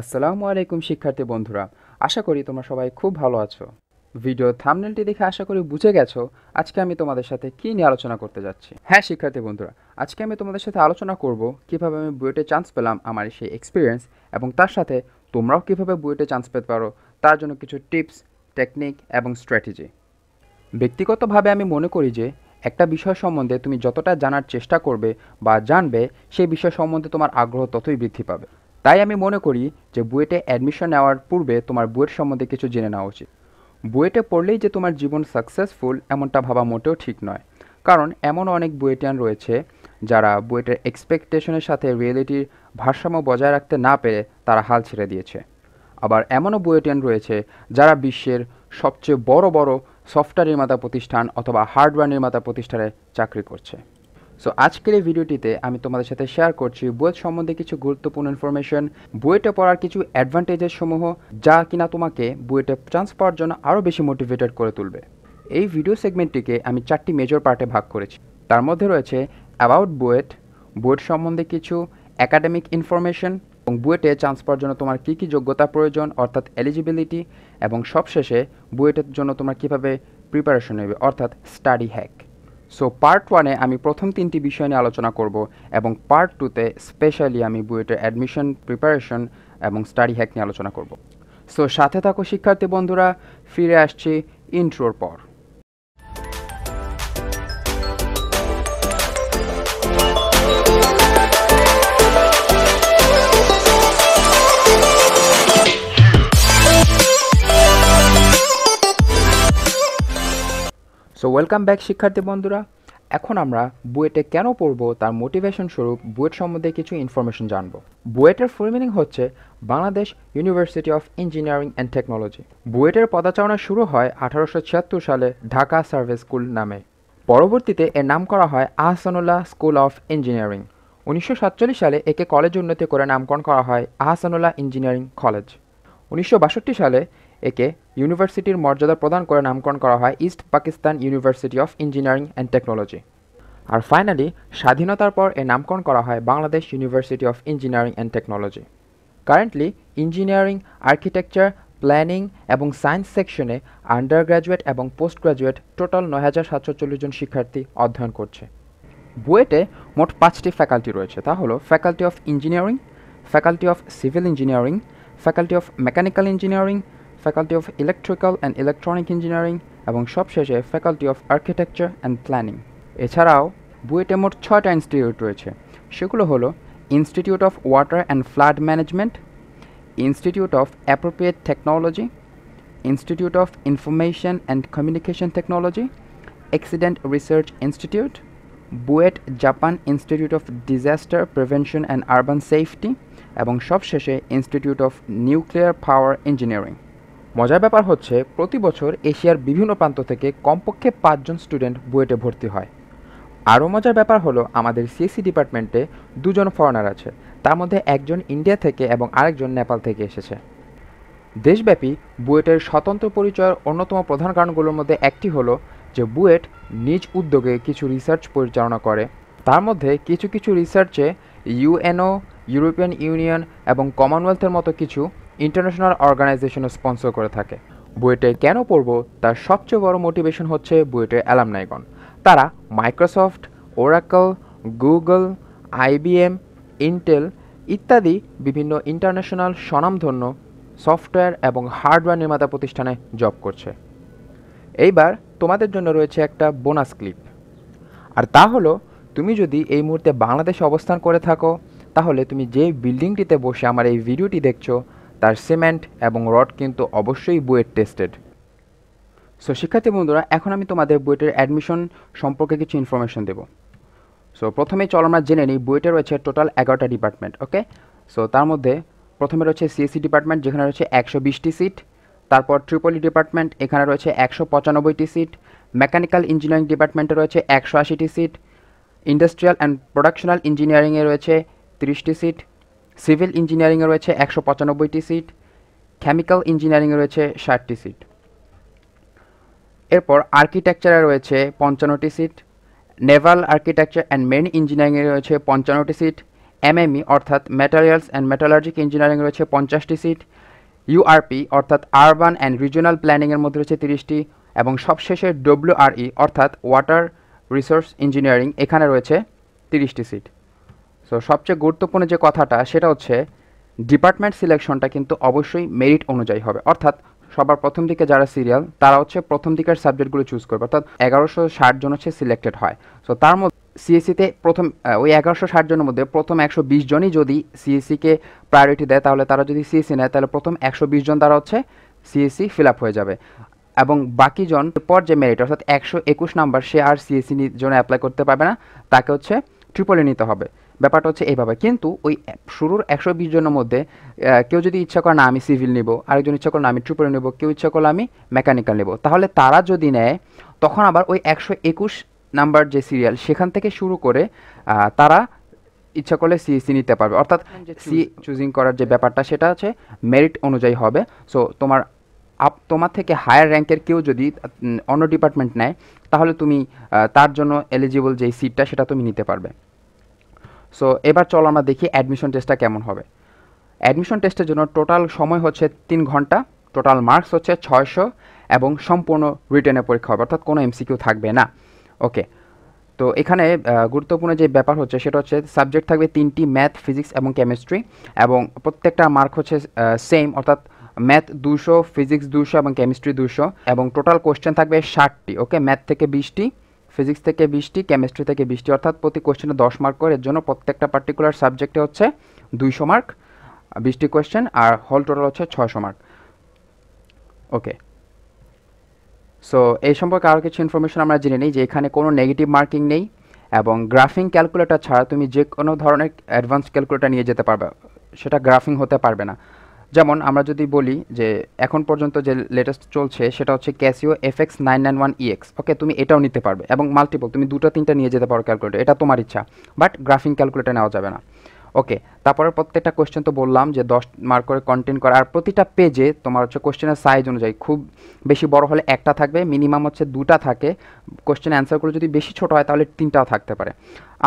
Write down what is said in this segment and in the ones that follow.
আসসালামু আলাইকুম শিক্ষার্থী বন্ধুরা, আশা করি তোমরা সবাই খুব ভালো আছো। ভিডিও থামনেলটি দেখে আশা করি বুঝে গেছো আজকে আমি তোমাদের সাথে কী নিয়ে আলোচনা করতে যাচ্ছি। হ্যাঁ শিক্ষার্থী বন্ধুরা, আজকে আমি তোমাদের সাথে আলোচনা করব কীভাবে আমি বুয়েটে চান্স পেলাম আমার সেই এক্সপিরিয়েন্স এবং তার সাথে তোমরাও কীভাবে বুয়েটে চান্স পেতে পারো তার জন্য কিছু টিপস টেকনিক এবং স্ট্র্যাটেজি ব্যক্তিগতভাবে আমি মনে করি যে একটা বিষয় সম্বন্ধে তুমি যতটা জানার চেষ্টা করবে বা জানবে, সেই বিষয় সম্বন্ধে তোমার আগ্রহ ততই বৃদ্ধি পাবে। তাই আমি মনে করি যে বুয়েটে অ্যাডমিশন নেওয়ার পূর্বে তোমার বুয়েট সম্বন্ধে কিছু জেনে নেওয়া উচিত। বুয়েটে পড়লেই যে তোমার জীবন সাকসেসফুল এমনটা ভাবা মোটেও ঠিক নয়। কারণ এমন অনেক বুয়েটিয়ান রয়েছে যারা বুয়েটের এক্সপেকটেশনের সাথে রিয়েলিটির ভারসাম্য বজায় রাখতে না পেরে তারা হাল ছেড়ে দিয়েছে। আবার এমনও বুয়েটিয়ান রয়েছে যারা বিশ্বের সবচেয়ে বড় বড় সফটওয়্যার নির্মাতা প্রতিষ্ঠান অথবা হার্ডওয়্যার নির্মাতা প্রতিষ্ঠানে চাকরি করছে। সো আজকের এই ভিডিওটিতে আমি তোমাদের সাথে শেয়ার করছি বুয়েট সম্বন্ধে কিছু গুরুত্বপূর্ণ ইনফরমেশন বুয়েটে পড়ার কিছু অ্যাডভান্টেজের সমূহ, যা কিনা তোমাকে বুয়েটে চান্স পাওয়ার জন্য আরও বেশি মোটিভেটেড করে তুলবে। এই ভিডিও সেগমেন্টটিকে আমি চারটি মেজর পার্টে ভাগ করেছি। তার মধ্যে রয়েছে অ্যাবাউট বুয়েট বুয়েট সম্বন্ধে কিছু অ্যাকাডেমিক ইনফরমেশন এবং বুয়েটে চান্স পাওয়ার জন্য তোমার কী কী যোগ্যতা প্রয়োজন, অর্থাৎ এলিজিবিলিটি এবং সবশেষে বুয়েটের জন্য তোমার কীভাবে প্রিপারেশন নেবে, অর্থাৎ স্টাডি হ্যাক সো পার্ট ওয়ানে আমি প্রথম তিনটি বিষয় নিয়ে আলোচনা করব এবং পার্ট টুতে স্পেশালি আমি বুয়েটের অ্যাডমিশন প্রিপারেশন এবং স্টাডি হ্যাক নিয়ে আলোচনা করব। সো সাথে থাকো শিক্ষার্থী বন্ধুরা, ফিরে আসছি ইন্ট্রোর পর। ওয়েলকাম ব্যাক শিক্ষার্থী বন্ধুরা। এখন আমরা বুয়েটে কেন পড়ব, তার মোটিভেশন স্বরূপ বুয়েট সম্বন্ধে কিছু ইনফরমেশন জানব। বুয়েটের ফুল মিনিং হচ্ছে Bangladesh university of engineering and technology বুয়েটের পদাচারণা শুরু হয় আঠারোশো ছিয়াত্তর সালে ঢাকা সার্ভিস স্কুল নামে। পরবর্তীতে এর নাম করা হয় আহসানুল্লাহ স্কুল অফ ইঞ্জিনিয়ারিং। উনিশশো সাতচল্লিশ সালে একে কলেজ উন্নতি করে নামকরণ করা হয় আহসানুল্লাহ ইঞ্জিনিয়ারিং কলেজ। উনিশশো বাষট্টি সালে একে ইউনিভার্সিটির মর্যাদা প্রদান করে নামকরণ করা হয় east Pakistan university of engineering and technology. R finally, স্বাধীনতার পর এর নামকরণ করা হয় Bangladesh university of engineering and technology. Currently, engineering, architecture, planning এবং সায়েন্স সেকশনে আন্ডার গ্র্যাজুয়েট এবং পোস্ট গ্র্যাজুয়েট টোটাল নয় হাজার সাতশো চল্লিশ জন শিক্ষার্থী অধ্যয়ন করছে। বুয়েটে মোট পাঁচটি ফ্যাকাল্টি রয়েছে। তা হলো faculty of engineering, faculty of civil engineering, faculty of mechanical engineering faculty of electrical and electronic engineering এবং সবশেষে faculty of architecture and planning এছাড়াও, বুয়েটে মোট ছয়টা ইনস্টিটিউট রয়েছে। সেগুলো হলো institute of water and flood management institute of appropriate technology institute of information and communication technology accident research institute BUET Japan institute of disaster prevention and urban safety এবং সবশেষে institute of nuclear power engineering মজার ব্যাপার হচ্ছে, প্রতি বছর এশিয়ার বিভিন্ন প্রান্ত থেকে কমপক্ষে পাঁচজন স্টুডেন্ট বুয়েটে ভর্তি হয়। আরও মজার ব্যাপার হলো, আমাদের সিএসসি ডিপার্টমেন্টে দুজন ফরেনার আছে। তার মধ্যে একজন ইন্ডিয়া থেকে এবং আরেকজন নেপাল থেকে এসেছে। দেশব্যাপী বুয়েটের স্বতন্ত্র পরিচয়ের অন্যতম প্রধান কারণগুলোর মধ্যে একটি হলো যে, বুয়েট নিজ উদ্যোগে কিছু রিসার্চ পরিচালনা করে। তার মধ্যে কিছু কিছু রিসার্চে ইউএনও, ইউরোপিয়ান ইউনিয়ন এবং কমনওয়েলথের মতো কিছু ইন্টারন্যাশনাল অর্গানাইজেশনও স্পন্সর করে থাকে। বুয়েটে কেন পড়ব? তার সবচেয়ে বড় মোটিভেশন হচ্ছে বুয়েটের অ্যালামনাইগণ। তারা Microsoft, Oracle, Google, IBM, Intel ইত্যাদি বিভিন্ন ইন্টারন্যাশনাল স্বনামধন্য সফটওয়্যার এবং হার্ডওয়্যার নির্মাতা প্রতিষ্ঠানে জব করছে। এইবার তোমাদের জন্য রয়েছে একটা বোনাস ক্লিপ। আর তা হলো, তুমি যদি এই মুহূর্তে বাংলাদেশে অবস্থান করে থাকো, তাহলে তুমি যে বিল্ডিংটিতে বসে আমার এই ভিডিওটি দেখছ তার সিমেন্ট এবং রড কিন্তু অবশ্যই বুয়েট টেস্টেড। সো শিক্ষার্থী বন্ধুরা, এখন আমি তোমাদের বুয়েটের অ্যাডমিশন সম্পর্কে কিছু ইনফরমেশন দেবো। সো প্রথমে চল আমরা জেনে নিই, বুয়েটে রয়েছে টোটাল এগারোটা ডিপার্টমেন্ট ওকে সো তার মধ্যে প্রথমে রয়েছে সিএসসি ডিপার্টমেন্ট যেখানে রয়েছে একশো বিশটি সিট তারপর ট্রিপলি ডিপার্টমেন্ট এখানে রয়েছে একশো পঁচানব্বইটি সিট মেকানিক্যাল ইঞ্জিনিয়ারিং ডিপার্টমেন্টে রয়েছে একশো আশিটি সিট ইন্ডাস্ট্রিয়াল অ্যান্ড প্রোডাকশনাল ইঞ্জিনিয়ারিংয়ে রয়েছে তিরিশটি সিট সিভিল ইঞ্জিনিয়ারিংয়ে রয়েছে একশো পঁচানব্বইটি সিট, কেমিক্যাল ইঞ্জিনিয়ারিংয়ে রয়েছে ষাটটি সিট। এরপর আর্কিটেকচারে রয়েছে পঞ্চান্নটি সিট, নেভাল আর্কিটেকচার অ্যান্ড মেন ইঞ্জিনিয়ারিংয়ে রয়েছে পঞ্চান্নটি সিট, এমএমই অর্থাৎ ম্যাটেরিয়ালস অ্যান্ড মেটালার্জিক ইঞ্জিনিয়ারিং রয়েছে পঞ্চাশটি সিট ইউআরপি অর্থাৎ আরবান অ্যান্ড রিজিওনাল প্ল্যানিংয়ের মধ্যে রয়েছে তিরিশটি, এবং সবশেষে ডব্লিউআরই অর্থাৎ ওয়াটার রিসোর্স ইঞ্জিনিয়ারিং এখানে রয়েছে তিরিশটি সিট। সো সবচেয়ে গুরুত্বপূর্ণ যে কথাটা, সেটা হচ্ছে ডিপার্টমেন্ট সিলেকশনটা কিন্তু অবশ্যই মেরিট অনুযায়ী হবে। অর্থাৎ সবার প্রথম দিকে যারা সিরিয়াল তারা হচ্ছে প্রথম দিকের সাবজেক্টগুলো চুজ করবে। অর্থাৎ এগারোশো ষাট জন হচ্ছে সিলেক্টেড হয়। সো তার মধ্যে সিএসসিতে প্রথম ওই এগারোশো ষাট জনের মধ্যে প্রথম একশো বিশ জনই যদি সিএসসিকে প্রায়োরিটি দেয়, তাহলে তারা যদি সিএসসি নেয়, তাহলে প্রথম একশো বিশ জন তারা হচ্ছে সিএসসি ফিল আপ হয়ে যাবে। এবং বাকি জন পর যে মেরিট অর্থাৎ একশো একুশ নাম্বার, সে আর সিএসসি জন্য অ্যাপ্লাই করতে পারবে না। তাকে হচ্ছে ট্রিপলে নিতে হবে। ব্যাপারটা হচ্ছে এইভাবে। কিন্তু ওই শুরুর একশো বিশ জনের মধ্যে কেউ যদি ইচ্ছা করে না আমি সিভিল নিব আরেকজন ইচ্ছা করলে আমি ট্রিপলে নেব কেউ ইচ্ছা করলে আমি মেকানিক্যাল নেব তাহলে তারা যদি নেয় তখন আবার ওই একশো একুশ নাম্বার যে সিরিয়াল সেখান থেকে শুরু করে তারা ইচ্ছা করলে সিএসসি নিতে পারবে। অর্থাৎ সি চুজিং করার যে ব্যাপারটা সেটা হচ্ছে মেরিট অনুযায়ী হবে। সো তোমার আপ তোমার থেকে হায়ার র্যাঙ্কের কেউ যদি অন্য ডিপার্টমেন্ট নেয় তাহলে তুমি তার জন্য এলিজিবল যেই সিটটা সেটা তুমি নিতে পারবে। সো এবার চলো আমরা দেখি অ্যাডমিশন টেস্টটা কেমন হবে। অ্যাডমিশন টেস্টের জন্য টোটাল সময় হচ্ছে তিন ঘণ্টা টোটাল মার্কস হচ্ছে ছয়শো এবং সম্পূর্ণ রিটেনের পরীক্ষা হবে, অর্থাৎ কোনো এমসিকিউ থাকবে না। ওকে তো এখানে গুরুত্বপূর্ণ যে ব্যাপার হচ্ছে সেটা হচ্ছে সাবজেক্ট থাকবে তিনটি ম্যাথ ফিজিক্স এবং কেমিস্ট্রি এবং প্রত্যেকটা মার্ক হচ্ছে সেম অর্থাৎ ম্যাথ দুশো ফিজিক্স দুশো এবং কেমিস্ট্রি দুশো এবং টোটাল কোশ্চেন থাকবে ষাটটি ওকে ম্যাথ থেকে বিশটি ফিজিক্স থেকে বিশটি কেমিস্ট্রি থেকে বিশটি অর্থাৎ প্রতি কোশ্চেনে দশ মার্ক করে, এর জন্য প্রত্যেকটা পার্টিকুলার সাবজেক্টে হচ্ছে দুইশো মার্ক বিশটি কোয়েশ্চেন আর হল টোটাল হচ্ছে ছয়শো মার্ক ওকে সো এই সম্পর্কে আরও কিছু ইনফরমেশন আমরা জেনে নিই যে এখানে কোনো নেগেটিভ মার্কিং নেই, এবং গ্রাফিং ক্যালকুলেটার ছাড়া তুমি যে কোনো ধরনের অ্যাডভান্স ক্যালকুলেটার নিয়ে যেতে পারবে, সেটা গ্রাফিং হতে পারবে না। যেমন আমরা যদি বলি যে এখন পর্যন্ত যে লেটেস্ট চলছে সেটা হচ্ছে Casio F X nine nine one EX okay তুমি এটাও নিতে পারবে এবং মাল্টিপল তুমি দুটো তিনটা নিয়ে যেতে পারো ক্যালকুলেটর এটা তোমার ইচ্ছা বাট গ্রাফিং ক্যালকুলেটর নেওয়া যাবে না। ওকে তারপরে প্রত্যেকটা কোয়েশ্চেন তো বললাম যে দশ মার্ক করে কন্টেন্ট করা, আর প্রতিটা পেজে তোমার হচ্ছে কোয়েশ্চেনের সাইজ অনুযায়ী খুব বেশি বড় হলে একটা থাকবে মিনিমাম হচ্ছে দুটা থাকে। কোয়েশ্চেন অ্যান্সারগুলো যদি বেশি ছোট হয় তাহলে তিনটাও থাকতে পারে।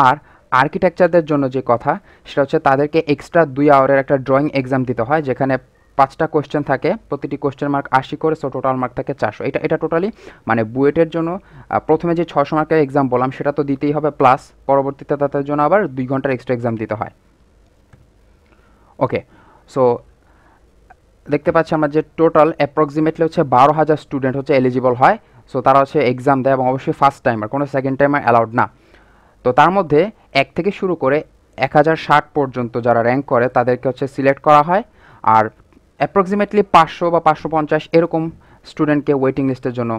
আর আর্কিটেকচারদের জন্য যে কথা, সেটা হচ্ছে তাদেরকে এক্সট্রা দুই আওয়ারের একটা ড্রয়িং এক্সাম দিতে হয়, যেখানে পাঁচটা কোয়েশ্চেন থাকে, প্রতিটি কোয়েশ্চেন মার্ক আশি করে সো টোটাল মার্ক থাকে চারশো। এটা এটা টোটালি মানে বুয়েটের জন্য প্রথমে যে ছশো মার্কের এক্সাম বললাম, সেটা তো দিতেই হবে প্লাস পরবর্তীতে তাদের জন্য আবার দুই ঘণ্টার এক্সট্রা এক্সাম দিতে হয়। ওকে সো দেখতে পাচ্ছি আমার যে টোটাল অ্যাপ্রক্সিমেটলি হচ্ছে বারো হাজার স্টুডেন্ট হচ্ছে এলিজিবল হয় সো তারা হচ্ছে এক্সাম দেয় এবং অবশ্যই ফার্স্ট টাইমার কোনো সেকেন্ড টাইমার অ্যালাউড না। তো তার মধ্যে এক থেকে শুরু করে এক হাজার ষাট পর্যন্ত যারা র্যাঙ্ক করে, তাদেরকে হচ্ছে সিলেক্ট করা হয়। আর অ্যাপ্রক্সিমেটলি পাঁচশো বা পাঁচশো পঞ্চাশ এরকম স্টুডেন্টকে ওয়েটিং লিস্টের জন্য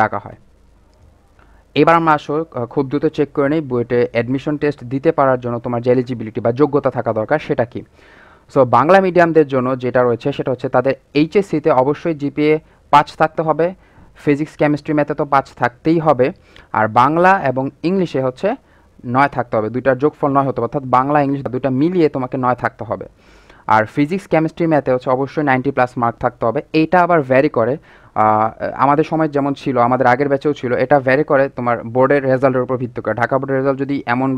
ডাকা হয়। এবার আমরা আসো খুব দ্রুত চেক করে নিই, বুয়েটে অ্যাডমিশন টেস্ট দিতে পারার জন্য তোমার যে এলিজিবিলিটি বা যোগ্যতা থাকা দরকার সেটা কি? সো বাংলা মিডিয়ামদের জন্য যেটা রয়েছে সেটা হচ্ছে তাদের এইচএসসিতে অবশ্যই জিপিএ পাঁচ থাকতে হবে ফিজিক্স কেমিস্ট্রি ম্যাথে তো পাঁচ থাকতেই হবে। আর বাংলা এবং ইংলিশে হচ্ছে নয় থাকতে হবে, দুইটার যোগফল নয় হতে হবে, অর্থাৎ বাংলা, ইংলিশ দুইটা মিলিয়ে তোমাকে নয় থাকতে হবে। আর ফিজিক্স কেমিস্ট্রি ম্যাথে হচ্ছে অবশ্যই নাইনটি প্লাস মার্ক থাকতে হবে এইটা আবার ভ্যারি করে আমাদের সময় যেমন ছিল, আমাদের আগের ব্যাচেও ছিল, এটা ভ্যারি করে তোমার বোর্ডের রেজাল্টের উপর ভিত্তি করে। ঢাকা বোর্ডের রেজাল্ট যদি এমন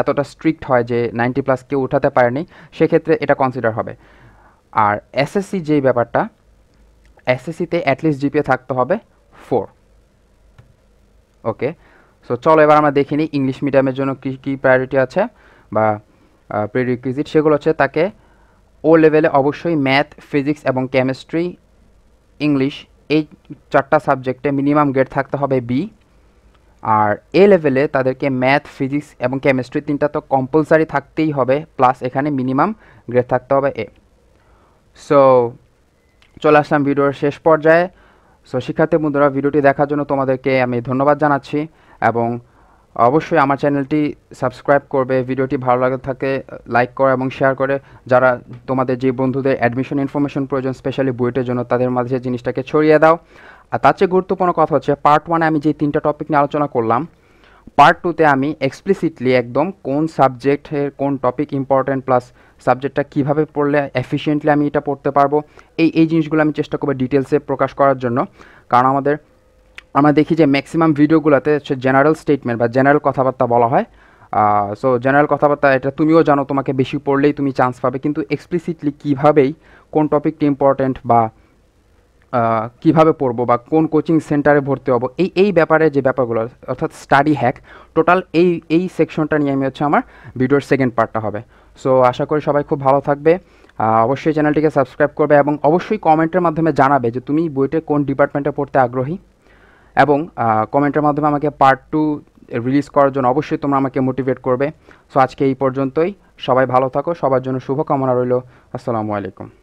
এতটা স্ট্রিক্ট হয় যে নাইনটি প্লাস কেউ উঠাতে পারেনি, সেক্ষেত্রে এটা কনসিডার হবে। আর এসএসসি যেই ব্যাপারটা এসএসসিতে অ্যাটলিস্ট জিপিএ থাকতে হবে ফোর ওকে সো চলো এবার আমরা দেখে নিই ইংলিশ মিডিয়ামের জন্য কী কী প্রায়োরিটি আছে বা প্রিরিকুইজিট সেগুলো হচ্ছে তাকে ও লেভেলে অবশ্যই ম্যাথ ফিজিক্স এবং কেমিস্ট্রি ইংলিশ এই চারটা সাবজেক্টে মিনিমাম গ্রেড থাকতে হবে বি আর এ লেভেলে তাদেরকে ম্যাথ ফিজিক্স এবং কেমিস্ট্রি তিনটা তো কম্পালসারি থাকতেই হবে প্লাস এখানে মিনিমাম গ্রেড থাকতে হবে এ সো চলে আসলাম ভিডিওর শেষ পর্যায়ে। সো শিক্ষার্থী বন্ধুরা ভিডিওটি দেখার জন্য তোমাদেরকে আমি ধন্যবাদ জানাচ্ছি। এবং অবশ্যই আমার চ্যানেলটি সাবস্ক্রাইব করবে, ভিডিওটি ভালো লাগে থাকে, লাইক করা এবং শেয়ার করে যারা তোমাদের যে বন্ধুদের অ্যাডমিশন ইনফরমেশন প্রয়োজন স্পেশালি বুয়েটের জন্য, তাদের মাঝে জিনিসটাকে ছড়িয়ে দাও। আর তার চেয়ে গুরুত্বপূর্ণ কথা হচ্ছে পার্ট ওয়ানে আমি যে তিনটা টপিক নিয়ে আলোচনা করলাম পার্ট টুতে আমি এক্সপ্লিসিটলি একদম কোন সাবজেক্টের কোন টপিক ইম্পর্টেন্ট প্লাস সাবজেক্টটা কীভাবে পড়লে এফিসিয়েন্টলি আমি এটা পড়তে পারব, এই এই জিনিসগুলো আমি চেষ্টা করব ডিটেলসে প্রকাশ করার জন্য। কারণ আমাদের আমরা দেখি যে ম্যাক্সিমাম ভিডিওগুলোতে হচ্ছে জেনারেল স্টেটমেন্ট বা জেনারেল কথাবার্তা বলা হয়। সো জেনারেল কথাবার্তা এটা তুমিও জানো, তোমাকে বেশি পড়লেই তুমি চান্স পাবে। কিন্তু এক্সপ্লিসিটলি কীভাবেই, কোন টপিকটি ইম্পর্ট্যান্ট বা কীভাবে পড়ব বা কোন কোচিং সেন্টারে ভর্তি হব, এই এই ব্যাপারে যে ব্যাপারগুলো, অর্থাৎ স্টাডি হ্যাক টোটাল এই এই সেকশনটা নিয়ে আমি হচ্ছে আমার ভিডিওর সেকেন্ড পার্টটা হবে। সো আশা করি সবাই খুব ভালো থাকবে। অবশ্যই চ্যানেলটিকে সাবস্ক্রাইব করবে এবং অবশ্যই কমেন্টের মাধ্যমে জানাবে যে তুমি বইটা কোন ডিপার্টমেন্টে পড়তে আগ্রহী। এবং কমেন্টের মাধ্যমে আমাকে পার্ট টু রিলিজ করার জন্য অবশ্যই তোমরা আমাকে মোটিভেট করবে। সো আজকে এই পর্যন্তই। সবাই ভালো থাকো। সবার জন্য শুভকামনা রইল। আসসালামু আলাইকুম।